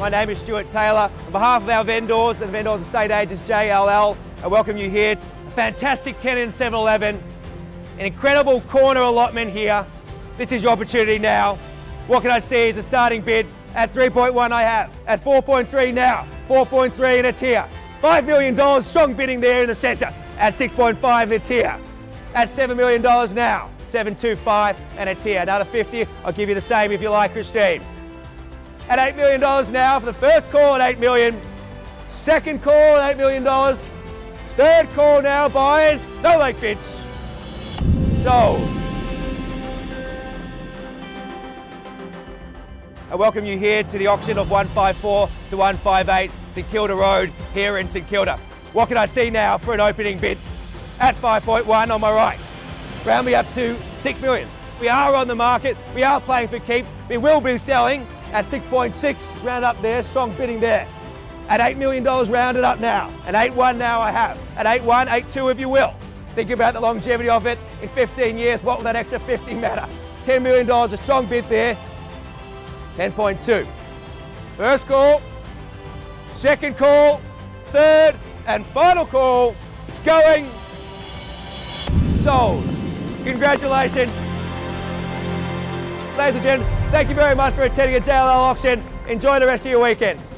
My name is Stuart Taylor. On behalf of our vendors and vendors estate agents JLL, I welcome you here. A fantastic 10 in 7-Eleven. An incredible corner allotment here. This is your opportunity now. What can I see is a starting bid at 3.1 I have. At 4.3 now. 4.3 and it's here. $5 million, strong bidding there in the centre. At 6.5 it's here. At $7 million now. 725 and it's here. Another 50, I'll give you the same if you like, Christine. At $8 million now for the first call at 8 million. Second call at $8 million. Third call now, buyers. No late bids. Sold. I welcome you here to the auction of 154 to 158 St Kilda Road here in St Kilda. What can I see now for an opening bid? At 5.1 on my right round me up to 6 million. We are on the market, we are playing for keeps, we will be selling at 6.6, round up there, strong bidding there. At $8 million rounded up now, at 8.1 now I have, at 8.1, 8.2 if you will. Think about the longevity of it, in 15 years, what will that extra 50 matter? $10 million, a strong bid there, 10.2. First call, second call, third and final call, it's going, sold. Congratulations. Ladies and gentlemen, thank you very much for attending a JLL auction. Enjoy the rest of your weekends.